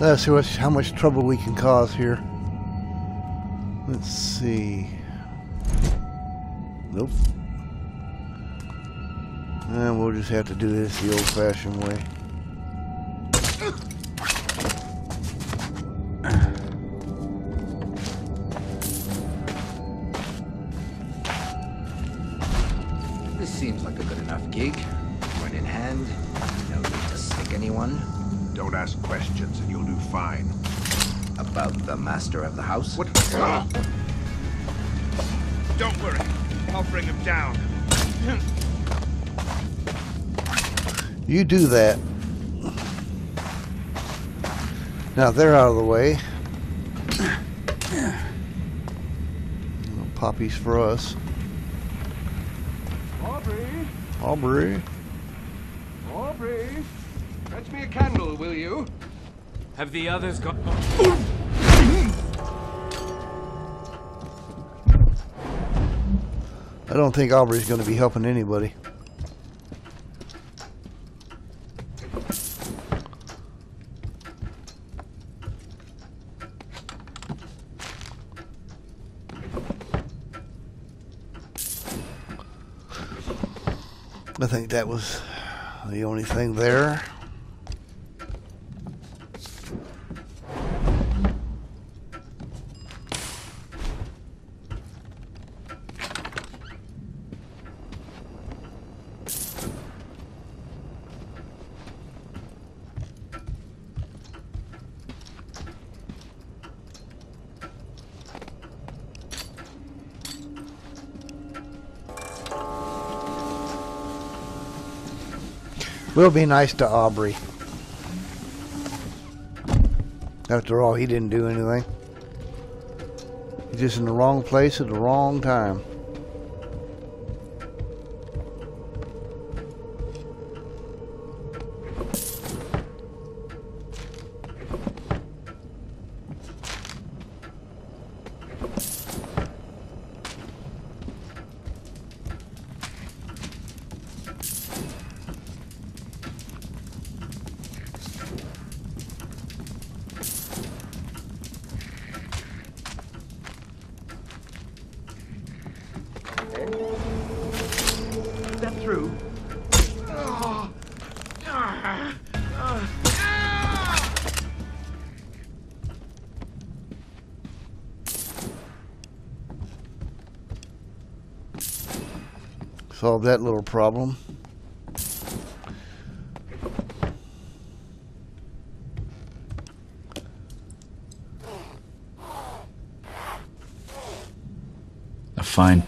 Let's see what, how much trouble we can cause here. Let's see. Nope. And we'll just have to do this the old-fashioned way. This seems like a good enough gig. One in hand, no need to stick anyone. Don't ask questions and you'll do fine. About the master of the house? What? Ah! Don't worry. I'll bring him down. You do that. Now they're out of the way. No poppies for us. Aubrey, Aubrey. Aubrey, fetch me a candle, will you? Have the others got... I don't think Aubrey's going to be helping anybody. I think that was the only thing there. We'll be nice to Aubrey. After all, he didn't do anything. He's just in the wrong place at the wrong time. Step through. Solve that little problem. A fine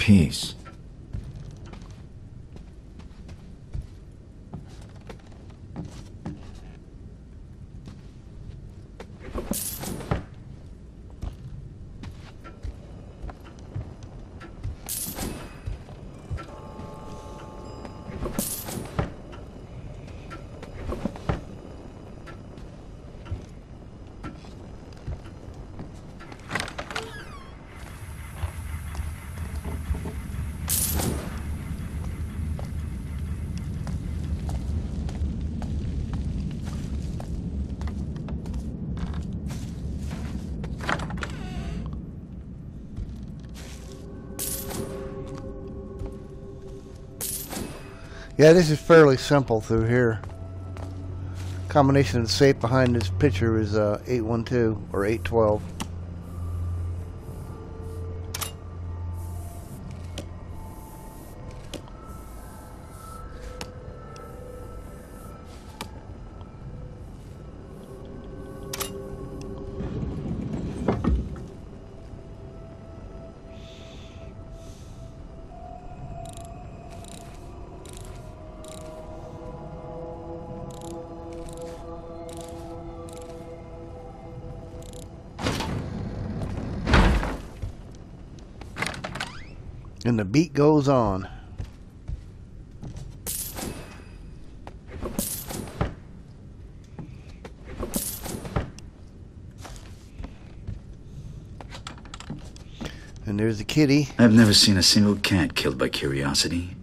Yeah, this is fairly simple through here. Combination of the safe behind this picture is uh, 812 or 812. And the beat goes on. And there's the kitty. I've never seen a single cat killed by curiosity.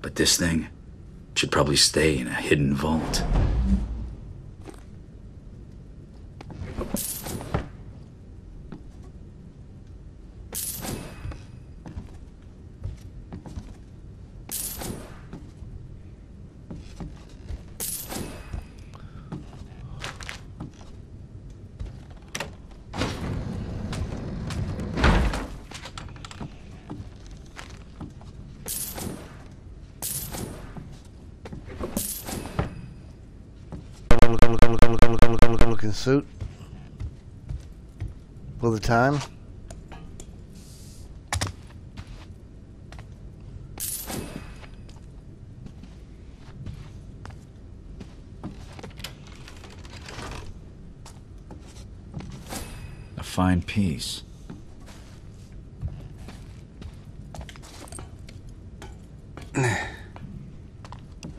But this thing should probably stay in a hidden vault. Suit for the time. A fine piece.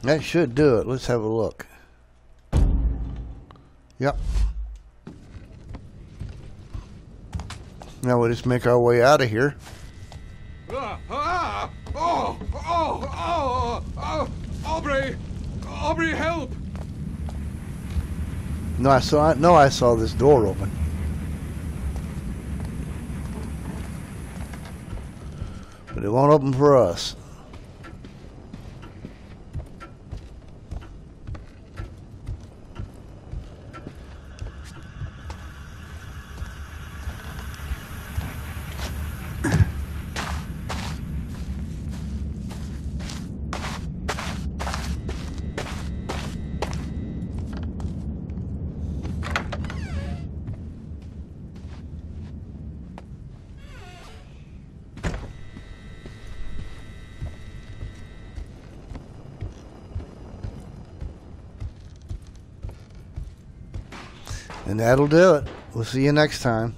That should do it. Let's have a look. Yep. Now we just make our way out of here. Ah, ah, oh, oh, oh, oh, Aubrey! Aubrey, help! No, I saw. No, I saw this door open. But it won't open for us. And that'll do it. We'll see you next time.